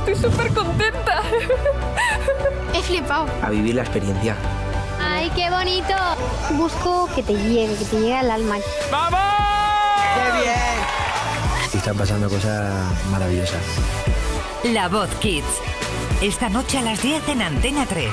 estoy súper contenta. He flipado. A vivir la experiencia. ¡Ay, qué bonito! Busco que te llegue, que te llegue al alma. ¡Vamos! ¡Qué bien! Están pasando cosas maravillosas. La Voz Kids. Esta noche a las 10 en Antena 3.